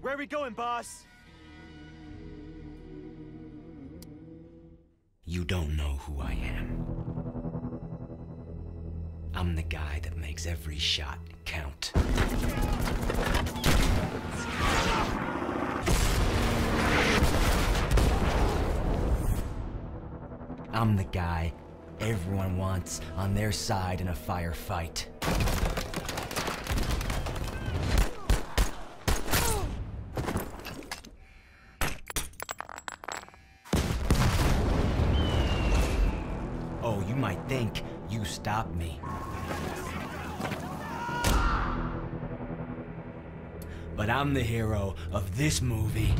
Where are we going, boss? You don't know who I am. I'm the guy that makes every shot count. I'm the guy everyone wants on their side in a firefight. You might think you stopped me. But I'm the hero of this movie.